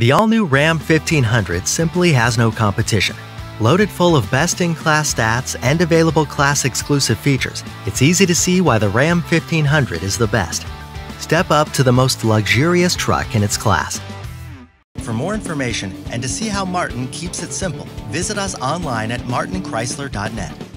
The all new Ram 1500 simply has no competition. Loaded full of best in class stats and available class exclusive features, it's easy to see why the Ram 1500 is the best. Step up to the most luxurious truck in its class. For more information and to see how Martin keeps it simple, visit us online at martinchrysler.net.